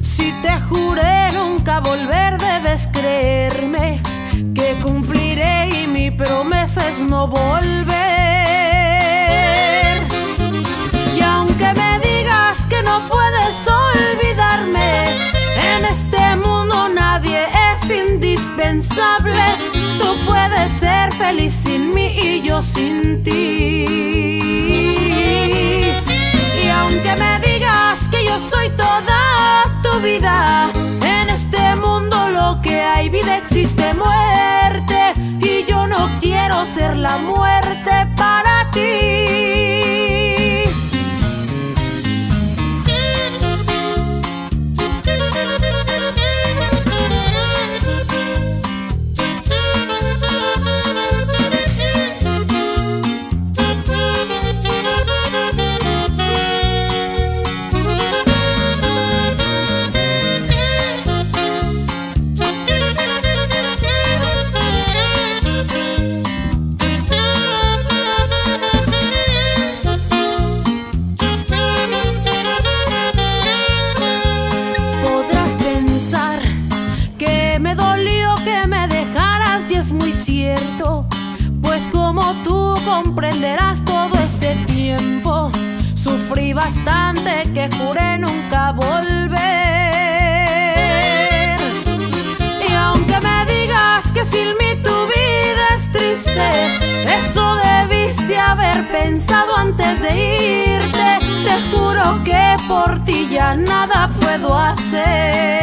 Si te juré nunca volver, debes creerme que cumpliré y mi promesa es no volver. Y aunque me digas que no puedes olvidarme, en este mundo nadie es indispensable. Tú puedes ser feliz sin mí y yo sin ti. Hay vida existe muerte. Y yo no quiero ser la muerte para ti. Comprenderás todo este tiempo, sufrí bastante que juré nunca volver. Y aunque me digas que sin mí tu vida es triste, eso debiste haber pensado antes de irte. Te juro que por ti ya nada puedo hacer.